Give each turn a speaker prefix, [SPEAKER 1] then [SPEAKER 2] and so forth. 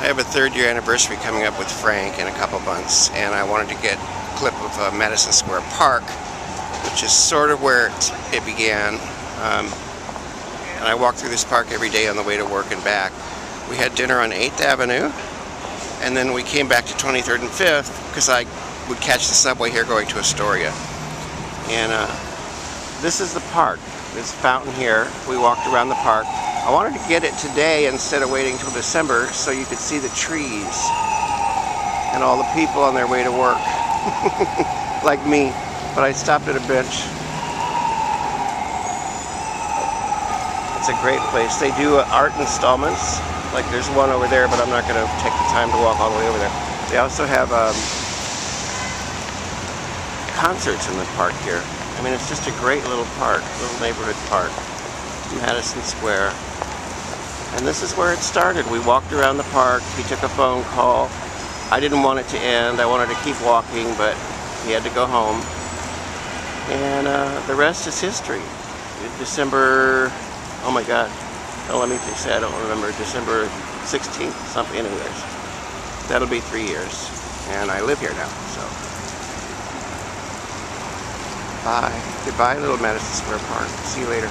[SPEAKER 1] I have a third year anniversary coming up with Frank in a couple months, and I wanted to get a clip of uh, Madison Square Park, which is sort of where it, began. Um, and I walk through this park every day on the way to work and back. We had dinner on 8th Avenue, and then we came back to 23rd and 5th because I would catch the subway here going to Astoria. And uh, this is the park. This fountain here. We walked around the park. I wanted to get it today instead of waiting until December so you could see the trees and all the people on their way to work, like me. But I stopped at a bench. It's a great place. They do uh, art installments. Like there's one over there, but I'm not going to take the time to walk all the way over there. They also have um, concerts in the park here. I mean, it's just a great little park, little neighborhood park. Madison Square. And this is where it started. We walked around the park. He took a phone call. I didn't want it to end. I wanted to keep walking, but he had to go home. And uh, the rest is history. December, oh my God. Oh, let me say, I don't remember. December 16th, something, anyways. That'll be three years. And I live here now, so. Bye. Goodbye, little Madison Square Park. See you later.